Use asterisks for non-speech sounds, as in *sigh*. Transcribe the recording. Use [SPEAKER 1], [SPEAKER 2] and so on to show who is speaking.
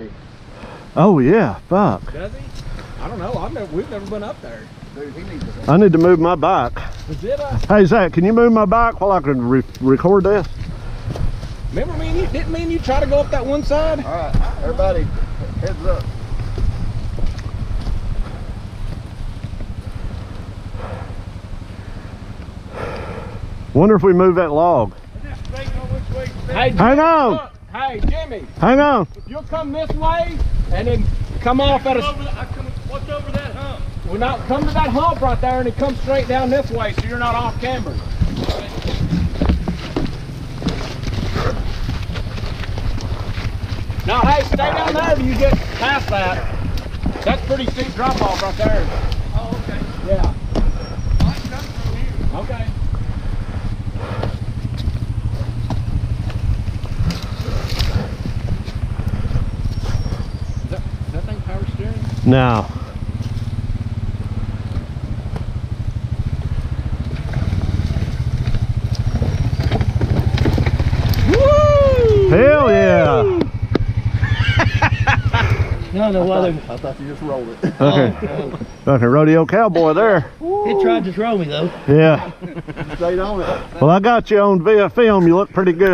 [SPEAKER 1] way.
[SPEAKER 2] Oh yeah, fuck.
[SPEAKER 3] Does he? I don't know. I've never, we've never been up there.
[SPEAKER 1] Dude, he needs to.
[SPEAKER 2] I need to move my bike.
[SPEAKER 3] Was it uh
[SPEAKER 2] Hey Zach, can you move my bike while I can re record this?
[SPEAKER 3] remember me and you didn't me and you try to go up that one side?
[SPEAKER 1] All right, everybody, heads up.
[SPEAKER 2] Wonder if we move that log.
[SPEAKER 3] Hey,
[SPEAKER 2] Hang on.
[SPEAKER 3] Look, hey Jimmy,
[SPEAKER 2] Hang on.
[SPEAKER 3] if you'll come this way and then come off at a
[SPEAKER 4] What's over that hump?
[SPEAKER 3] well now come to that hump right there and then come straight down this way so you're not off camber. Now hey, stay down there till you get past that. That's pretty steep drop off right there.
[SPEAKER 4] Oh, okay.
[SPEAKER 3] Yeah.
[SPEAKER 4] I can come through here.
[SPEAKER 3] Okay. Is that, is that thing power steering?
[SPEAKER 2] Now. Hell yeah. *laughs*
[SPEAKER 5] No, no, well,
[SPEAKER 1] I thought you just rolled it. *laughs*
[SPEAKER 2] Okay. Oh, okay, rodeo cowboy there.
[SPEAKER 5] he tried to throw me though.
[SPEAKER 2] Yeah.
[SPEAKER 1] Stayed on it.
[SPEAKER 2] Well, I got you on via film. You look pretty good.